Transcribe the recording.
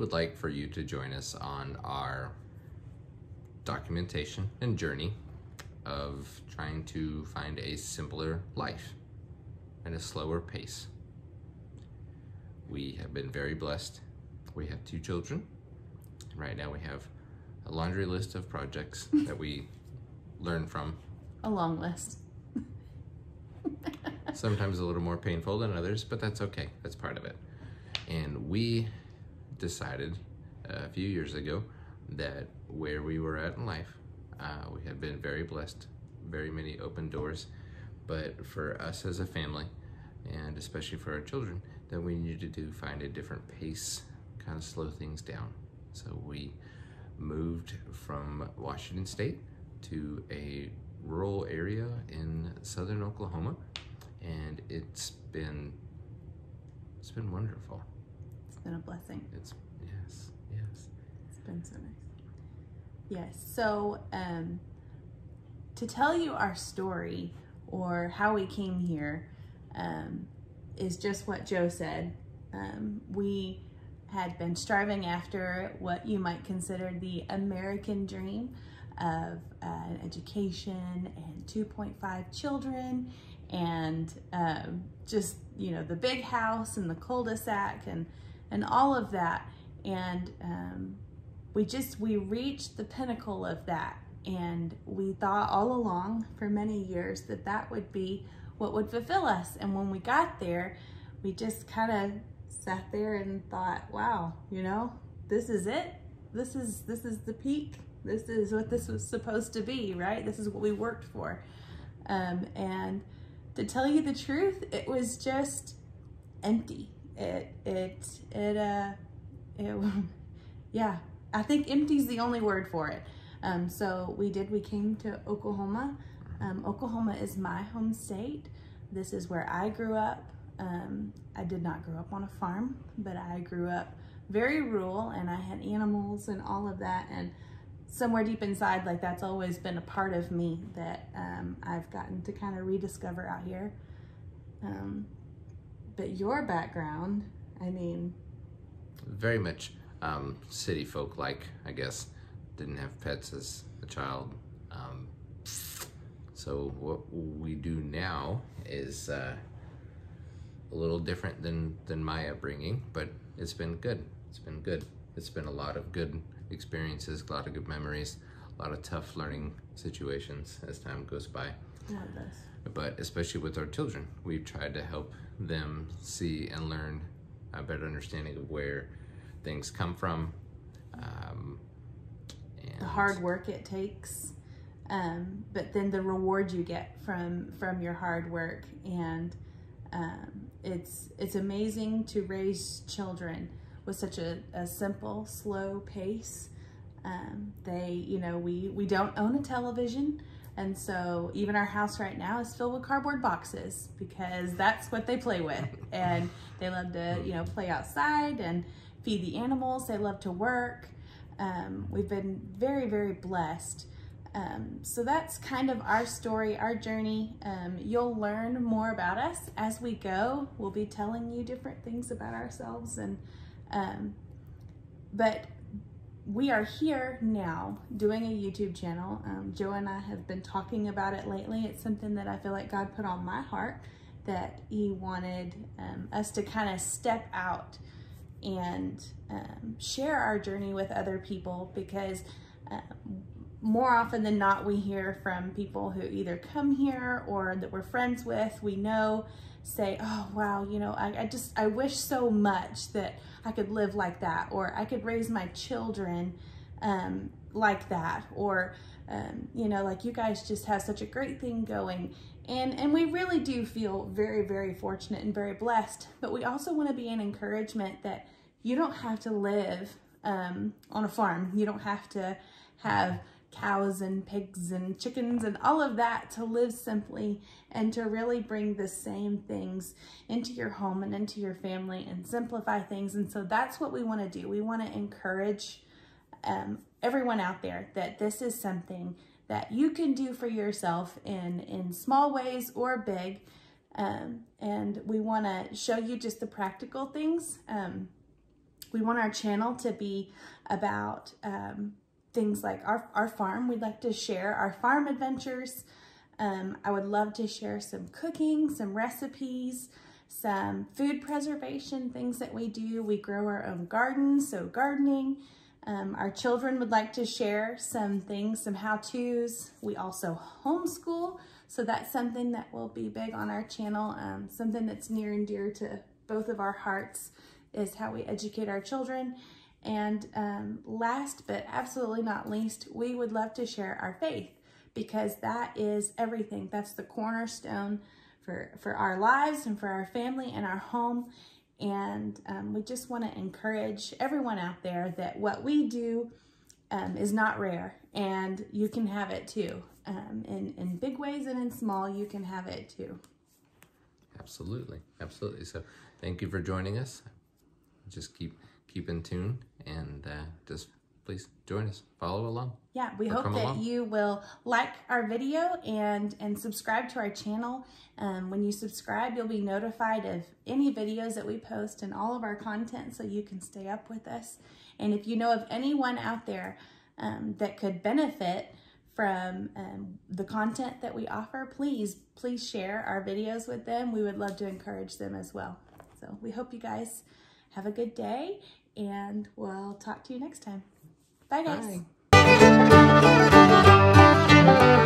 would like for you to join us on our documentation and journey of trying to find a simpler life and a slower pace. We have been very blessed. We have two children. Right now we have a laundry list of projects that we learn from. A long list. Sometimes a little more painful than others, but that's okay. That's part of it. And we decided a few years ago that where we were at in life, uh, we had been very blessed, very many open doors, but for us as a family, and especially for our children, that we needed to find a different pace, kind of slow things down. So we moved from Washington State to a rural area in southern Oklahoma, and it's been it's been wonderful. Been a blessing. It's yes, yes. It's been so nice. Yes. So, um, to tell you our story or how we came here um, is just what Joe said. Um, we had been striving after what you might consider the American dream of uh, an education and 2.5 children and um, just you know the big house and the cul-de-sac and and all of that. And um, we just we reached the pinnacle of that. And we thought all along for many years that that would be what would fulfill us. And when we got there we just kind of sat there and thought wow you know this is it. This is this is the peak. This is what this was supposed to be right? This is what we worked for. Um, and to tell you the truth it was just empty it it it uh it yeah I think empty is the only word for it. Um, so we did, we came to Oklahoma. Um, Oklahoma is my home state. This is where I grew up. Um, I did not grow up on a farm, but I grew up very rural and I had animals and all of that. And somewhere deep inside, like that's always been a part of me that um, I've gotten to kind of rediscover out here. Um, but your background, I mean, very much um, city folk like, I guess. Didn't have pets as a child. Um, so what we do now is uh, a little different than, than my upbringing, but it's been good. It's been good. It's been a lot of good experiences, a lot of good memories, a lot of tough learning situations as time goes by. But especially with our children, we've tried to help them see and learn a better understanding of where things come from. Um, the hard work it takes, um, but then the reward you get from from your hard work, and um, it's it's amazing to raise children with such a, a simple, slow pace. Um, they, you know, we we don't own a television. And so even our house right now is filled with cardboard boxes because that's what they play with. And they love to, you know, play outside and feed the animals. They love to work. Um, we've been very, very blessed. Um, so that's kind of our story, our journey. Um, you'll learn more about us as we go. We'll be telling you different things about ourselves, and um, but we are here now doing a YouTube channel. Um, Joe and I have been talking about it lately. It's something that I feel like God put on my heart that He wanted um, us to kind of step out and um, share our journey with other people because uh, more often than not, we hear from people who either come here or that we're friends with, we know, say, oh, wow, you know, I, I just, I wish so much that I could live like that, or I could raise my children um, like that, or, um, you know, like you guys just have such a great thing going. And, and we really do feel very, very fortunate and very blessed, but we also want to be an encouragement that you don't have to live um, on a farm. You don't have to have cows and pigs and chickens and all of that to live simply and to really bring the same things into your home and into your family and simplify things. And so that's what we want to do. We want to encourage um, everyone out there that this is something that you can do for yourself in, in small ways or big Um, and we want to show you just the practical things. Um, we want our channel to be about um, things like our, our farm. We'd like to share our farm adventures. Um, I would love to share some cooking, some recipes, some food preservation, things that we do. We grow our own gardens, so gardening. Um, our children would like to share some things, some how-tos. We also homeschool, so that's something that will be big on our channel. Um, something that's near and dear to both of our hearts is how we educate our children. And um, last but absolutely not least, we would love to share our faith because that is everything. That's the cornerstone for, for our lives and for our family and our home. And um, we just want to encourage everyone out there that what we do um, is not rare and you can have it too. Um, in, in big ways and in small, you can have it too. Absolutely. Absolutely. So thank you for joining us. Just keep keep in tune and uh, just please join us. Follow along. Yeah, we hope that along. you will like our video and and subscribe to our channel. Um, when you subscribe, you'll be notified of any videos that we post and all of our content so you can stay up with us. And if you know of anyone out there um, that could benefit from um, the content that we offer, please, please share our videos with them. We would love to encourage them as well. So we hope you guys have a good day and we'll talk to you next time. Bye, guys. Bye.